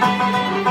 Música